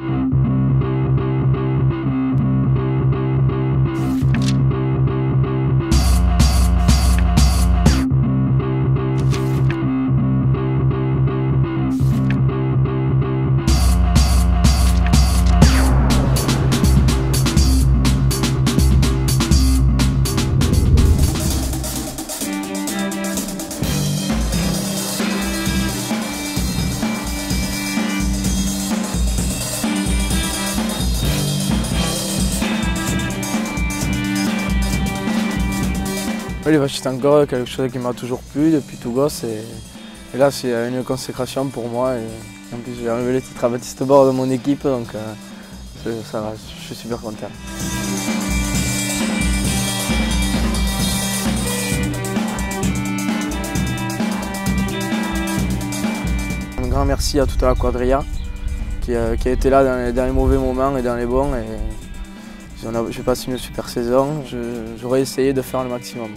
Mm-hmm. Oui, les c'est encore quelque chose qui m'a toujours plu depuis tout gosse. Et, là, c'est une consécration pour moi. Et, en plus, j'ai enlevé le titre à Baptiste Bord de mon équipe, donc euh, ça va, je suis super content. Un grand merci à toute la quadrilla qui, a été là dans les, mauvais moments et dans les bons. J'ai passé une super saison, j'aurais essayé de faire le maximum.